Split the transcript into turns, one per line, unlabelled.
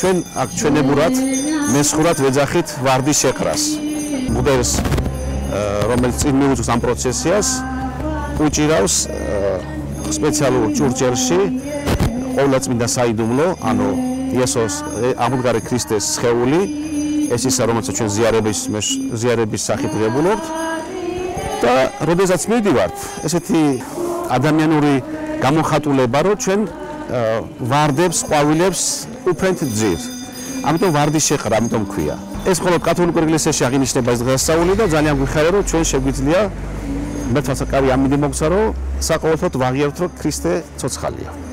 ჩვენ აქ ჩვენებურად მესხურად ვეძახით ვარდის შეყრას. მოდელს რომელიც წინ მიუძღვის ამ პროცესიას უჭირავს სპეციალურ ჭურჭელში ყოვლადწმინდა საიდუმლო, ანუ იესოს ამდგარი ქრისტეს სხეული, ეს ისა რომელსაც ჩვენ ზიარების ზიარების სახით ღებულობთ. და როდესაც მივდივართ, ესეთი ადამიანური გამოხატულება, რომ ჩვენ ვარდებს, ყვავილებს უფრენთ ძირ. ამიტომ ვარდის შეხრა, ამიტომ ქვია. ეს მხოლოდ კათოლიკურ ეკლესიაში აღინიშნება ეს დღესასწაული და ძალიან გვიხარია, რომ ჩვენ შეგვიძლია მე თვითონ კარი ამინდი მოგცა, რომ საყოველთაოდ ვაღიარებთ, რომ ქრისტე ცოცხალია.